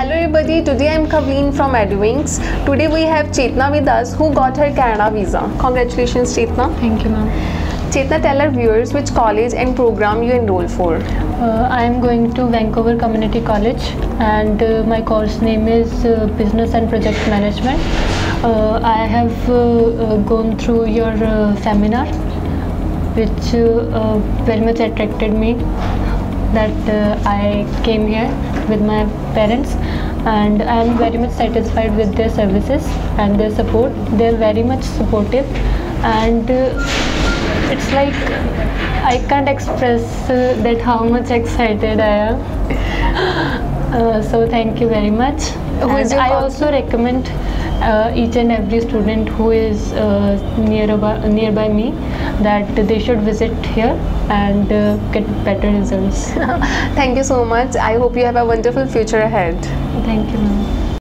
Hello everybody, today I'm Kavleen from EduWings. Today we have Chetna with us who got her Canada visa. Congratulations Chetna. Thank you, ma'am. Chetna, tell our viewers which college and program you enroll for. Uh, I am going to Vancouver Community College and uh, my course name is uh, Business and Project Management. Uh, I have uh, uh, gone through your uh, seminar which very much attracted me that uh, I came here with my parents and I am very much satisfied with their services and their support. They are very much supportive and uh, it's like I can't express uh, that how much excited I am. Uh, so thank you very much. And I also recommend uh, each and every student who is uh, nearby, nearby me that they should visit here and uh, get better results. Thank you so much. I hope you have a wonderful future ahead. Thank you, ma'am.